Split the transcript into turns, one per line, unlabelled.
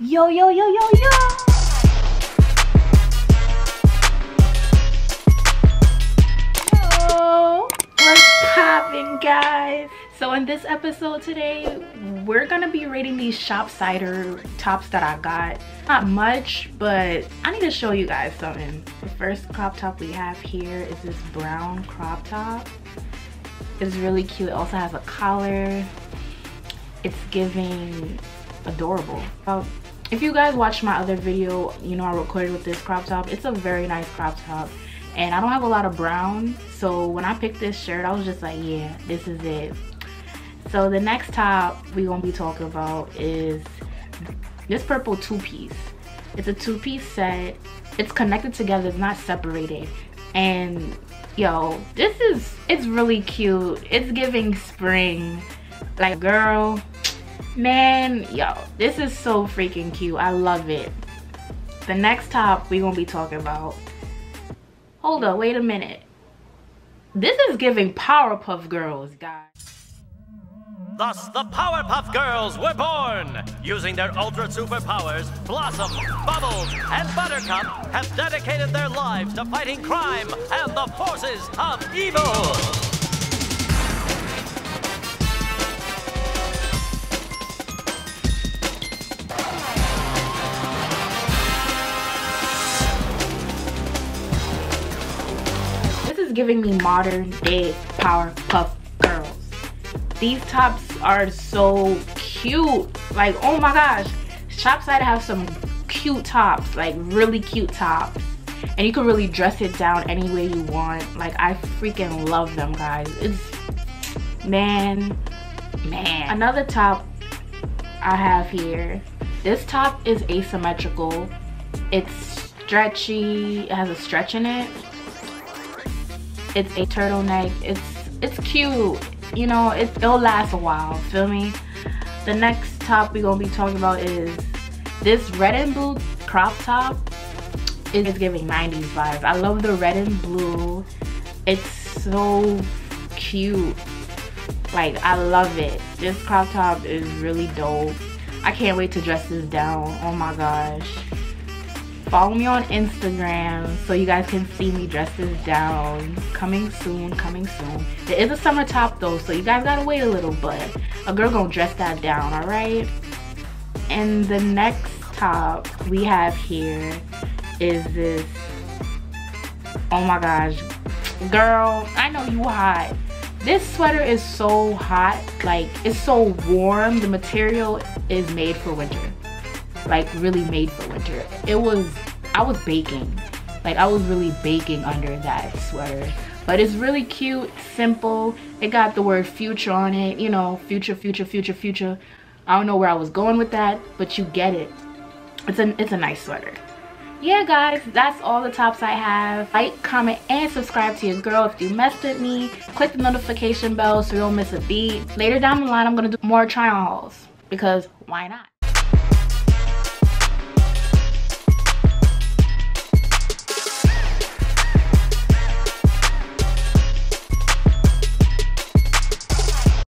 Yo, yo, yo, yo, yo! What's poppin', guys? So in this episode today, we're gonna be rating these ShopCider tops that I got. Not much, but I need to show you guys something. The first crop top we have here is this brown crop top. It's really cute. It also has a collar. It's giving adorable. Well, if you guys watched my other video, you know I recorded with this crop top. It's a very nice crop top. And I don't have a lot of brown. So when I picked this shirt, I was just like, yeah, this is it. So the next top we're going to be talking about is this purple two-piece. It's a two-piece set. It's connected together. It's not separated. And yo, this is, it's really cute. It's giving spring. Like, girl, man yo this is so freaking cute. I love it. The next top we're gonna be talking about. Hold up wait a minute. This is giving powerpuff girls guys.
Thus, the Powerpuff Girls were born! Using their ultra superpowers, Blossom, Bubbles, and Buttercup have dedicated their lives to fighting crime and the forces of evil!
Giving me modern day Powerpuff Girls. These tops are so cute. Like, oh my gosh. ShopCider have some cute tops, like really cute tops. And you can really dress it down any way you want. Like, I freaking love them, guys. It's, man, man. Another top I have here. This top is asymmetrical. It's stretchy, it has a stretch in it it's a turtleneck. It's it's cute. You know, it, it'll last a while. Feel me? The next top we're gonna be talking about is this red and blue crop top. It is giving 90s vibes. I love the red and blue. It's so cute. Like, I love it. This crop top is really dope. I can't wait to dress this down. Oh my gosh follow me on Instagram so you guys can see me dress this down. Coming soon, coming soon. It is a summer top though, so you guys gotta wait a little, but a girl gonna dress that down, alright? And the next top we have here is this, oh my gosh, girl, I know you hot. This sweater is so hot, like it's so warm. The material is made for winter like really made for winter. It was, I was baking. Like I was really baking under that sweater. But it's really cute, simple. It got the word future on it, you know, future, future, future, future. I don't know where I was going with that, but you get it. It's a, it's a nice sweater. Yeah, guys, that's all the tops I have. Like, comment, and subscribe to your girl if you messed with me. Click the notification bell so you don't miss a beat. Later down the line, I'm going to do more try-on hauls because why not?